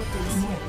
What you